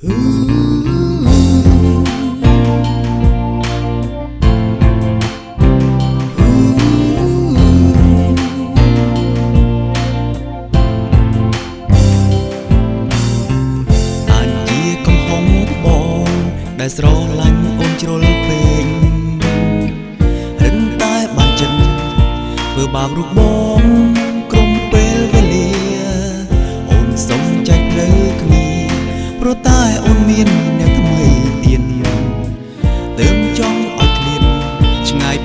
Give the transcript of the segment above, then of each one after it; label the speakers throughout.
Speaker 1: អាចជាកំហុងបងដែលស្រឡាញ់អូនជ្រុលពេករឹងតែបានចិត្តធ្វើបាបរូបបង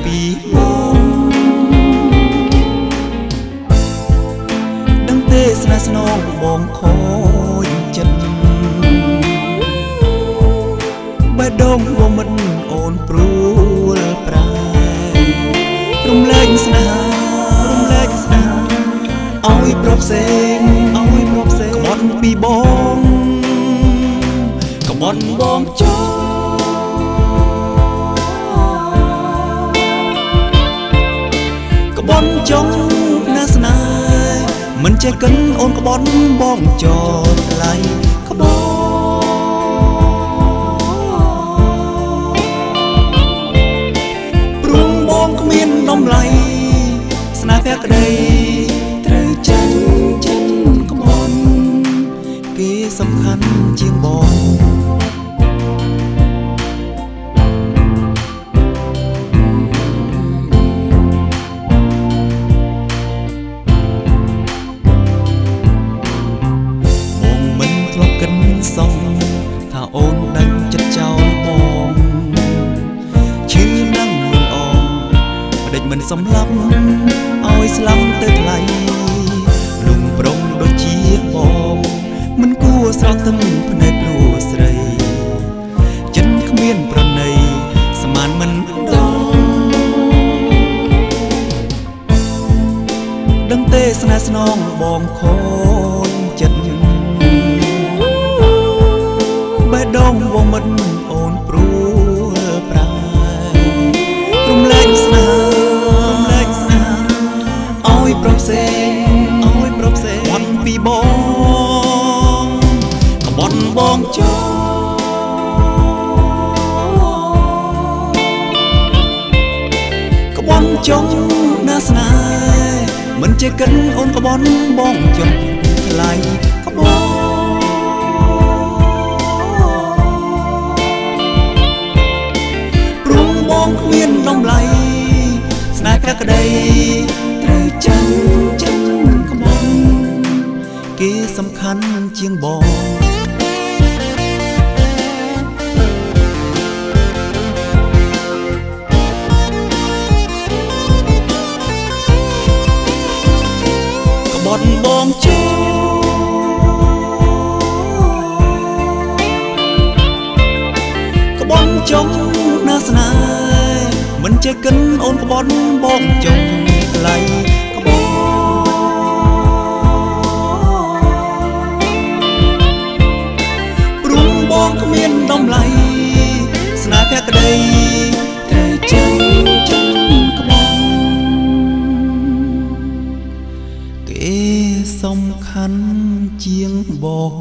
Speaker 1: ពីបងដឹងទេស្នេហ៍ស្នងបងខូចចិត្តបេះដូងបងមិនអូនព្រួលប្រែរំលែកស្នេហារំលែកស្នេហាឲ្យប្រផ្សេ ចេះកិនអូនក្បត់បងចោលថ្លៃក្បត់ព្រមបងគ្មានតម្លៃស្នេហ៍ភក្តីត្រូវចាញ់ចិនក្បត់គេសំខាន់ជាងបងបង អូនដឹងចិត្តចោលបងឈឺនឹងមិនអងបដិចមិនសំឡាប់ឲ្យស្លាប់ទៅថ្លៃលំប្រងដូចជាបងមិនគួរស្រស់ទឹកភ្នែកលួស្រីចិនគ្មានប្រណីស្មានមិនដល់ដឹងទេស្នេហ៍ស្នងបងខូ បត់បងចោលក្បន់ចង់ណាស់ស្នេហ៍មិនចេះកិនអូនក្បន់បងចង់ថ្លៃក្បន់ព្រមបងគ្មានតម្លៃស្នេហ៍ក្រាក់ក្តីត្រូវចាំចិនក្បន់គេសំខាន់ជាងបង ជាកិនអូនក្បត់បងចុងថ្លៃក្បត់ព្រមបងគ្មានតម្លៃស្នេហ៍ភក្តីត្រូវចឹងចឹងក្បត់គេសំខាន់ជាងបង